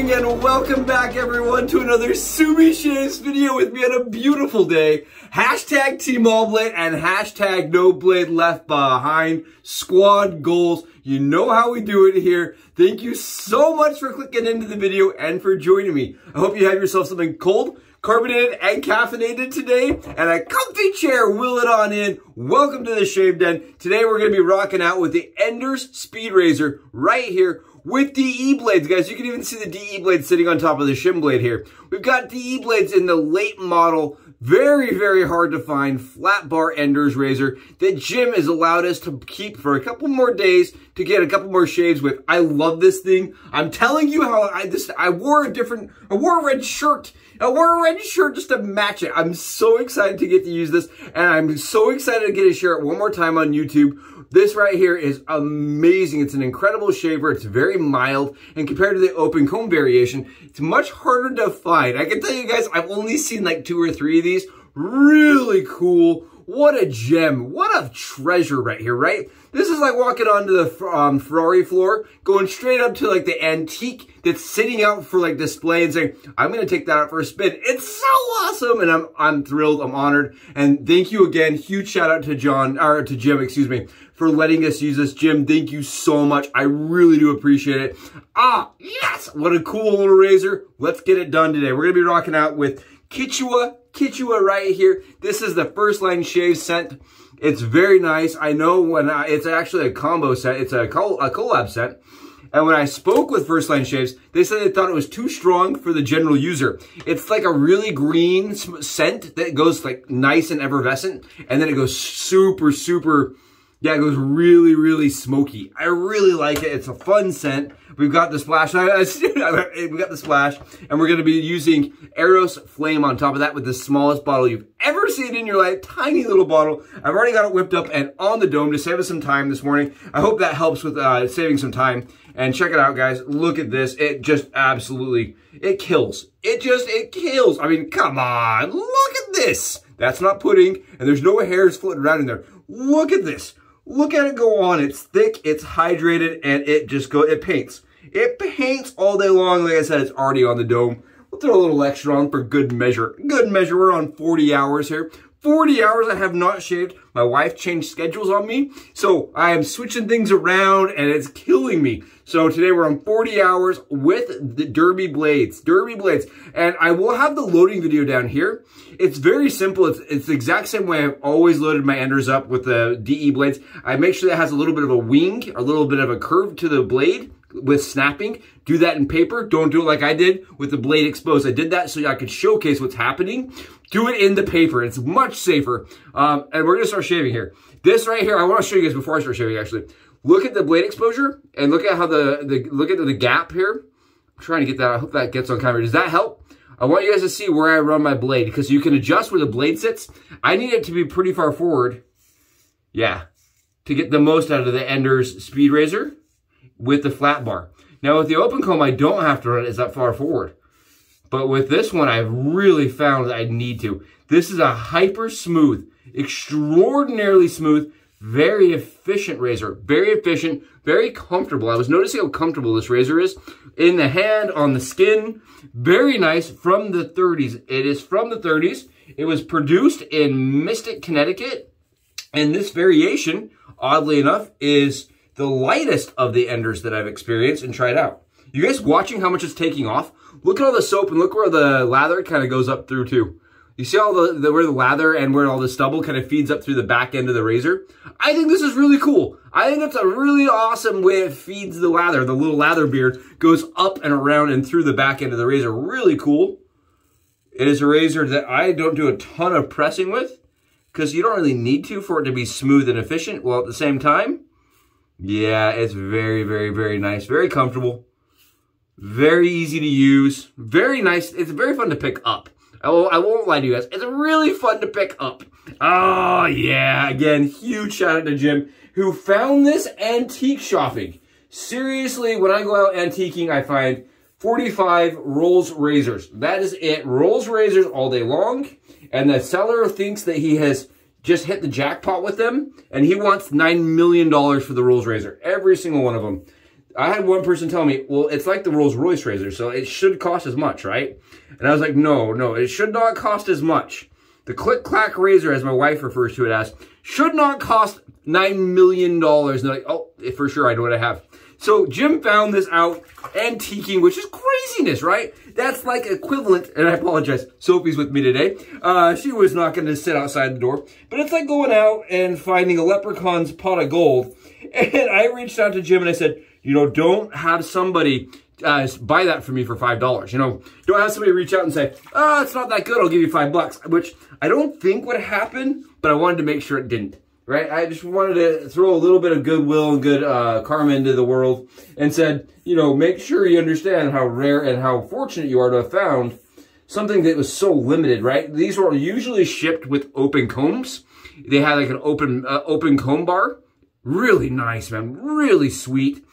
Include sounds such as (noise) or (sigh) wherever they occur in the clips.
morning and welcome back everyone to another Subie Shaves video with me on a beautiful day. Hashtag Team All Blade and hashtag No Blade Left Behind. Squad goals. You know how we do it here. Thank you so much for clicking into the video and for joining me. I hope you have yourself something cold, carbonated, and caffeinated today, and a comfy chair. Will it on in. Welcome to the Shave Den. Today we're going to be rocking out with the Enders Speed Razor right here with DE blades, guys. You can even see the DE blade sitting on top of the shim blade here. We've got DE blades in the late model, very, very hard to find flat bar Enders razor that Jim has allowed us to keep for a couple more days to get a couple more shaves with. I love this thing. I'm telling you how I just, I wore a different, I wore a red shirt. I wore a red shirt just to match it. I'm so excited to get to use this and I'm so excited to get to share it one more time on YouTube. This right here is amazing. It's an incredible shaver. It's very mild. And compared to the open comb variation, it's much harder to find. I can tell you guys, I've only seen like two or three of these. Really cool. What a gem. What a treasure right here, right? This is like walking onto the um, Ferrari floor, going straight up to like the antique that's sitting out for like display and saying, I'm going to take that out for a spin. It's so awesome. And I'm, I'm thrilled. I'm honored. And thank you again. Huge shout out to John, or to Jim, excuse me, for letting us use this. Jim, thank you so much. I really do appreciate it. Ah, yes. What a cool little razor. Let's get it done today. We're going to be rocking out with Kituwah, Kituwah right here. This is the first line shave scent. It's very nice. I know when I, it's actually a combo set. It's a, col a collab set. And when I spoke with First Line Shaves, they said they thought it was too strong for the general user. It's like a really green scent that goes like nice and effervescent. And then it goes super, super yeah, it goes really, really smoky. I really like it. It's a fun scent. We've got the splash. (laughs) we got the splash, and we're going to be using Eros Flame on top of that with the smallest bottle you've ever seen in your life. Tiny little bottle. I've already got it whipped up and on the dome to save us some time this morning. I hope that helps with uh, saving some time. And check it out, guys. Look at this. It just absolutely, it kills. It just, it kills. I mean, come on. Look at this. That's not pudding, and there's no hairs floating around in there. Look at this. Look at it go on. It's thick, it's hydrated, and it just go. it paints. It paints all day long. Like I said, it's already on the dome. We'll throw a little extra on for good measure. Good measure. We're on 40 hours here. 40 hours I have not shaved. My wife changed schedules on me. So I am switching things around and it's killing me. So today we're on 40 hours with the Derby blades. Derby blades. And I will have the loading video down here. It's very simple. It's, it's the exact same way I've always loaded my enders up with the DE blades. I make sure that has a little bit of a wing, a little bit of a curve to the blade with snapping. Do that in paper. Don't do it like I did with the blade exposed. I did that so I could showcase what's happening. Do it in the paper. It's much safer. Um, and we're going to start shaving here. This right here, I want to show you guys before I start shaving actually. Look at the blade exposure and look at how the, the look at the gap here. I'm trying to get that. I hope that gets on camera. Does that help? I want you guys to see where I run my blade because you can adjust where the blade sits. I need it to be pretty far forward. Yeah. To get the most out of the Enders Speed Razor with the flat bar. Now with the open comb, I don't have to run it as that far forward. But with this one, I've really found I need to. This is a hyper smooth, extraordinarily smooth, very efficient razor. Very efficient, very comfortable. I was noticing how comfortable this razor is. In the hand, on the skin. Very nice from the 30s. It is from the 30s. It was produced in Mystic, Connecticut. And this variation, oddly enough, is the lightest of the enders that I've experienced and tried out. You guys watching how much it's taking off? Look at all the soap and look where the lather kind of goes up through too. You see all the, the, where the lather and where all the stubble kind of feeds up through the back end of the razor? I think this is really cool. I think it's a really awesome way it feeds the lather. The little lather beard goes up and around and through the back end of the razor. Really cool. It is a razor that I don't do a ton of pressing with because you don't really need to for it to be smooth and efficient. While at the same time, yeah, it's very, very, very nice. Very comfortable. Very easy to use. Very nice. It's very fun to pick up. I won't, I won't lie to you guys. It's really fun to pick up. Oh, yeah. Again, huge shout out to Jim, who found this antique shopping. Seriously, when I go out antiquing, I find 45 Rolls razors. That is it. Rolls razors all day long. And the seller thinks that he has just hit the jackpot with them. And he wants $9 million for the Rolls razor. Every single one of them. I had one person tell me, well, it's like the Rolls Royce razor, so it should cost as much, right? And I was like, no, no, it should not cost as much. The Click Clack razor, as my wife refers to it as, should not cost $9 million. And like, oh, for sure, I know what I have. So Jim found this out antiquing, which is craziness, right? That's like equivalent, and I apologize, Sophie's with me today. Uh, she was not going to sit outside the door, but it's like going out and finding a leprechaun's pot of gold. (laughs) And I reached out to Jim and I said, you know, don't have somebody uh, buy that for me for $5. You know, don't have somebody reach out and say, oh, it's not that good, I'll give you five bucks, which I don't think would happen, but I wanted to make sure it didn't right? I just wanted to throw a little bit of goodwill and good uh, karma into the world and said, you know, make sure you understand how rare and how fortunate you are to have found something that was so limited, right? These were usually shipped with open combs. They had like an open uh, open comb bar. Really nice, man. Really sweet.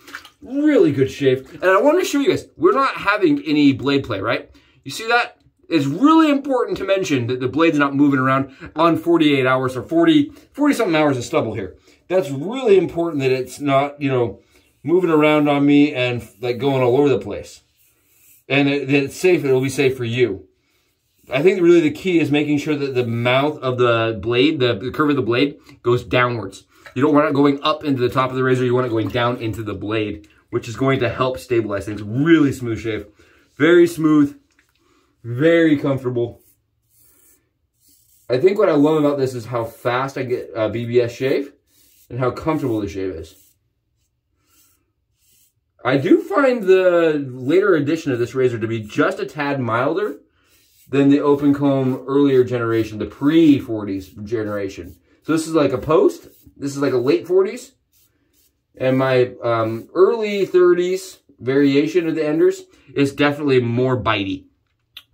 Really good shave. And I want to show you guys, we're not having any blade play, right? You see that? It's really important to mention that the blade's not moving around on 48 hours or 40, 40 something hours of stubble here. That's really important that it's not, you know, moving around on me and like going all over the place. And that it's safe, it'll be safe for you. I think really the key is making sure that the mouth of the blade, the, the curve of the blade goes downwards. You don't want it going up into the top of the razor, you want it going down into the blade, which is going to help stabilize things. Really smooth shave. Very smooth, very comfortable. I think what I love about this is how fast I get a BBS shave and how comfortable the shave is. I do find the later edition of this razor to be just a tad milder than the open comb earlier generation, the pre-40s generation. So this is like a post. This is like a late 40s. And my um, early 30s variation of the Enders is definitely more bitey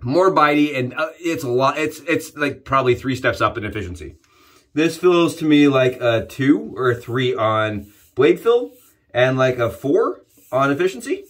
more bitey, and uh, it's a lot. It's it's like probably three steps up in efficiency. This feels to me like a two or a three on blade fill, and like a four on efficiency,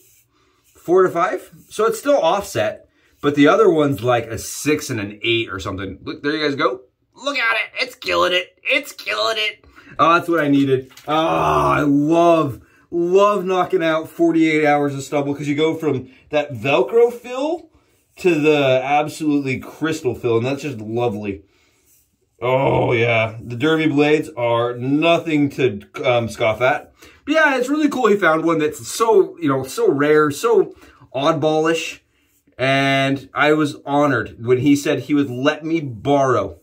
four to five. So it's still offset, but the other one's like a six and an eight or something. Look, there you guys go. Look at it. It's killing it. It's killing it. Oh, that's what I needed. Oh, I love, love knocking out 48 hours of stubble because you go from that Velcro fill to the absolutely crystal fill, and that's just lovely. Oh, yeah. The Derby blades are nothing to um, scoff at. But yeah, it's really cool he found one that's so, you know, so rare, so oddballish. And I was honored when he said he would let me borrow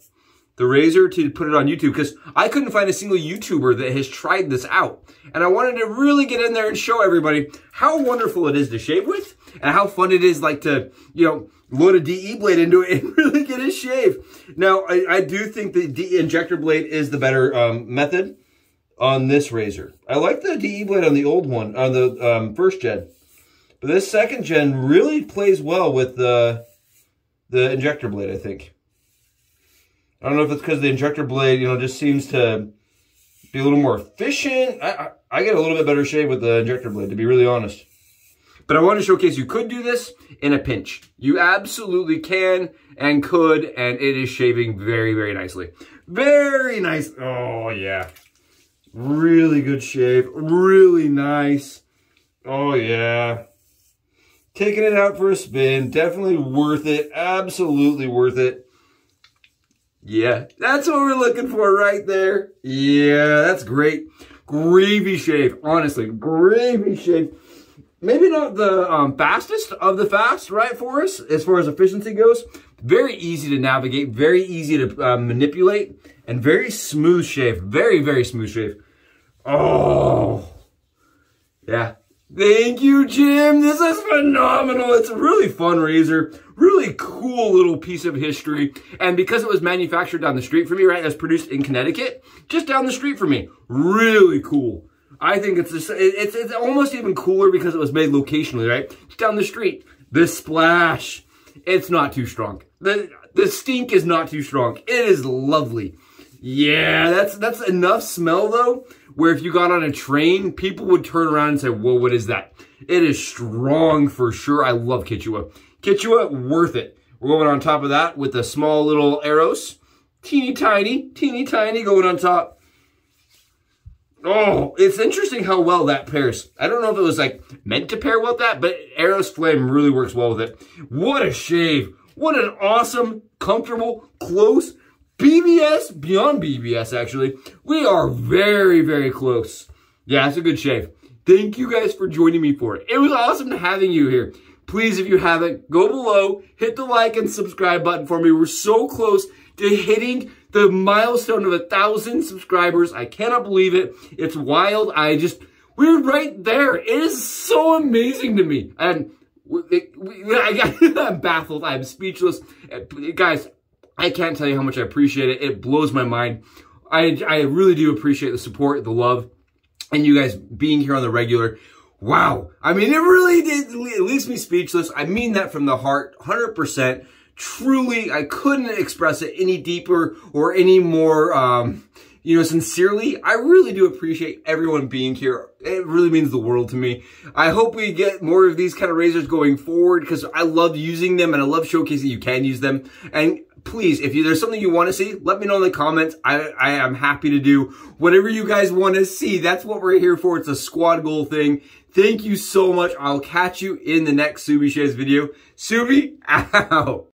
the razor to put it on YouTube because I couldn't find a single YouTuber that has tried this out. And I wanted to really get in there and show everybody how wonderful it is to shave with and how fun it is like to, you know, load a DE blade into it (laughs) and really get a shave. Now, I, I do think the DE injector blade is the better um, method on this razor. I like the DE blade on the old one, on the um, first gen. But this second gen really plays well with the, the injector blade, I think. I don't know if it's because the injector blade, you know, just seems to be a little more efficient. I, I, I, get a little bit better shave with the injector blade, to be really honest. But I want to showcase you could do this in a pinch. You absolutely can and could, and it is shaving very, very nicely. Very nice. Oh, yeah. Really good shave. Really nice. Oh, yeah. Taking it out for a spin. Definitely worth it. Absolutely worth it. Yeah, that's what we're looking for right there. Yeah, that's great. Gravy shave, honestly, gravy shave. Maybe not the um, fastest of the fast, right, for us, as far as efficiency goes. Very easy to navigate, very easy to uh, manipulate, and very smooth shave. Very, very smooth shave. Oh, yeah. Thank you, Jim. This is phenomenal. It's a really fun razor. Really cool little piece of history. And because it was manufactured down the street from me, right, it was produced in Connecticut, just down the street from me. Really cool. I think it's, just, it's, it's almost even cooler because it was made locationally, right? Down the street. The splash. It's not too strong. The, the stink is not too strong. It is lovely. Yeah, that's, that's enough smell though where if you got on a train, people would turn around and say, whoa, what is that? It is strong for sure. I love Kituwah. Kituwah, worth it. We're going on top of that with the small little Eros. Teeny tiny, teeny tiny going on top. Oh, it's interesting how well that pairs. I don't know if it was like meant to pair well with that, but Eros Flame really works well with it. What a shave. What an awesome, comfortable, close BBS, beyond BBS actually. We are very, very close. Yeah, it's a good shave. Thank you guys for joining me for it. It was awesome having you here. Please, if you haven't, go below, hit the like and subscribe button for me. We're so close to hitting the milestone of a thousand subscribers. I cannot believe it. It's wild. I just, we're right there. It is so amazing to me. And (laughs) I, am (laughs) baffled. I'm speechless. Guys, I can't tell you how much I appreciate it. It blows my mind. I, I really do appreciate the support, the love, and you guys being here on the regular. Wow. I mean, it really did, it leaves me speechless. I mean that from the heart, 100% truly, I couldn't express it any deeper or any more, um, you know, sincerely, I really do appreciate everyone being here. It really means the world to me. I hope we get more of these kind of razors going forward because I love using them and I love showcasing you can use them. And please, if you, there's something you want to see, let me know in the comments. I, I am happy to do whatever you guys want to see. That's what we're here for. It's a squad goal thing. Thank you so much. I'll catch you in the next Subie Shaves video. Subie, (laughs) out.